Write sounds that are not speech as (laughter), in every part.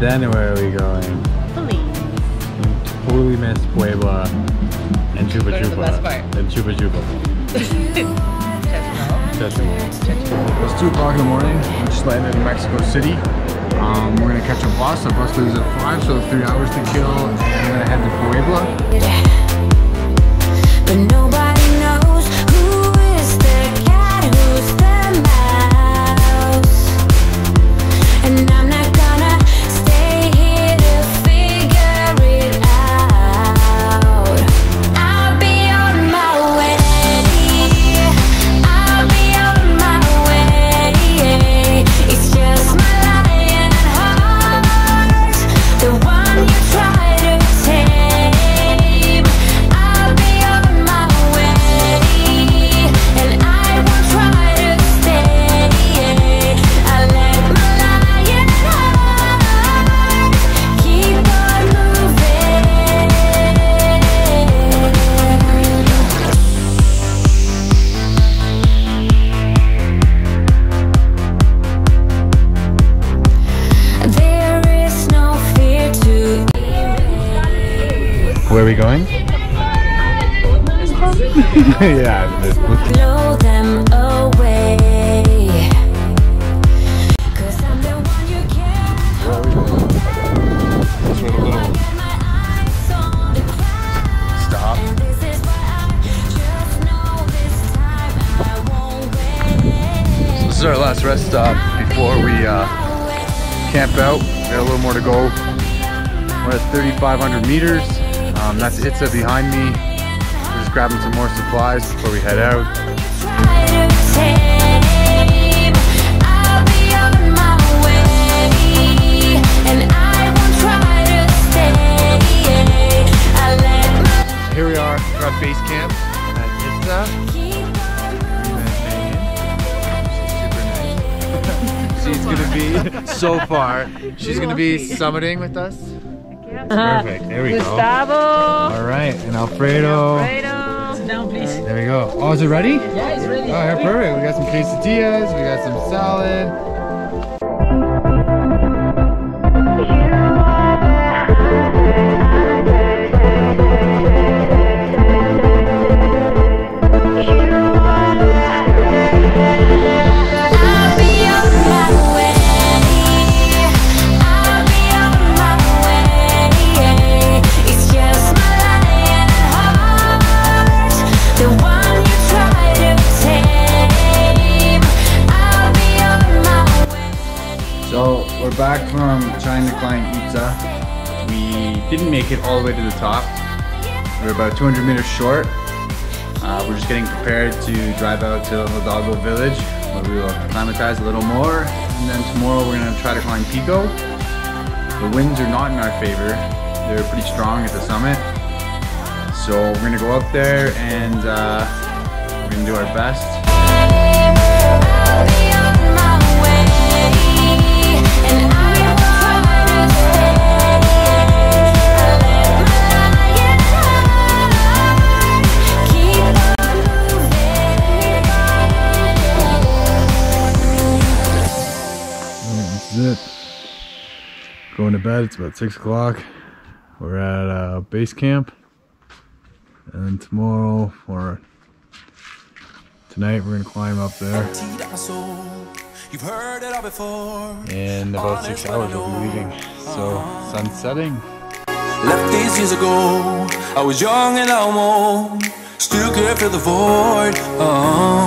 Then where are we going? Please. We totally missed Puebla and Chupa Go to the Chupa. best part. And Chupa Chupa. (laughs) (laughs) Judgmental. It's 2 o'clock in the morning. We just landed in Mexico City. Um, we're gonna catch a bus. Our bus leaves at 5, so three hours to kill. And we're gonna head to Puebla. Where are we going? (laughs) yeah, blow them away. Cause I'm the one you can't hold. Just with a little Let my eyes on the prize. stop. And this is what I just know this time I won't wait. This is our last rest stop before we uh, camp out. We got a little more to go. We're at 3,500 meters. Um, that's Itza behind me. We're just grabbing some more supplies before we head out. Here we are. We're at base camp at Itza. keep on (laughs) She's gonna be (laughs) so far. She's gonna be summiting with us. Perfect. There we uh-huh. go. Gustavo. All right, and Alfredo. Sit down, please. There we go. Oh, is it ready? Yeah, it's ready. Oh, yeah, perfect. We got some quesadillas. We got some salad. Back from trying to climb Itza. We didn't make it all the way to the top. We're about 200 meters short. Uh, we're just getting prepared to drive out to Hidalgo village where we will acclimatize a little more. And then tomorrow we're gonna try to climb Pico. The winds are not in our favor. They're pretty strong at the summit. So we're gonna go up there and uh, we're gonna do our best. To bed. It's about six o'clock. We're at uh, base camp, and then tomorrow or tonight we're gonna climb up there. Teed up my soul. You've heard it all before. In about six hours we'll be leaving. So sun's setting. Left these years ago. I was young and almost still could fill the void. Oh.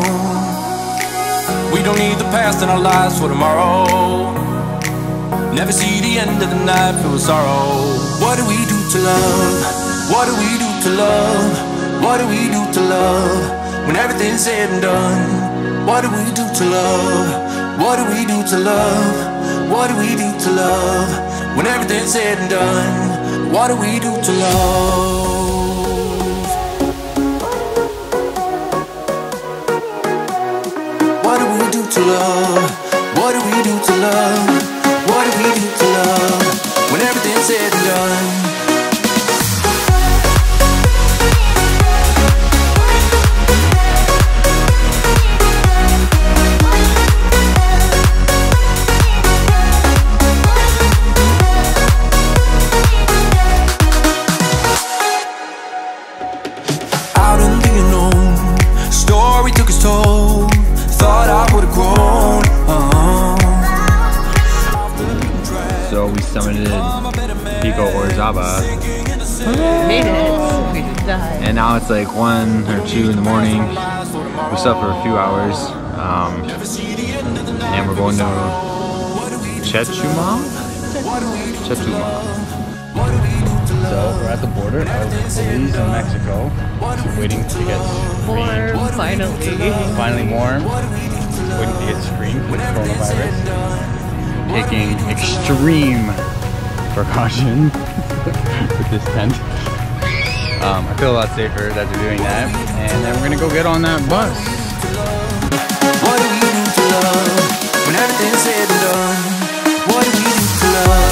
We don't need the past in our lives for tomorrow. Never see the end of the night with sorrow. What do we do to love? What do we do to love? What do we do to love? When everything's said and done. What do we do to love? What do we do to love? What do we do to love? When everything's said and done. What do we do to love? What do we do to love? What do we do to love? What do we need to love when everything's said and done? Made it. And now it's like one or two in the morning. We slept for a few hours, um, and we're going to Chechuma. Chechumam. So we're at the border of Belize and Mexico. Waiting to get. Warm, finally. Finally warm. Waiting to get screened for coronavirus. Taking extreme precaution with this tent. Um, I feel a lot safer after doing that. And then we're gonna go get on that bus. What do we do to love? When everything's said and done, what do we do to love?